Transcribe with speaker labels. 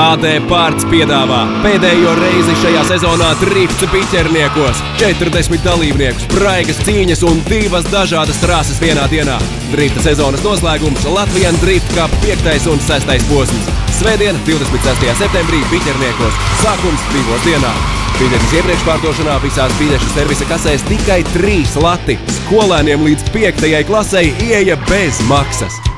Speaker 1: AD Pārts piedāvā pēdējo reizi šajā sezonā drifts piķerniekos, 40 dalībnieku, spraigas cīņas un divas dažādas trases vienā dienā. Drifta sezonas noslēgums Latvijas Drift Cup 5. un 6. posms. Svētdien, 26. septembrī, piķerniekos. Sākums divos dienā. Biļetes iepriekšpārdošanā visās biļešu servisa kasēs tikai trīs lati. Skolēniem līdz 5. klasei ieeja bez maksas.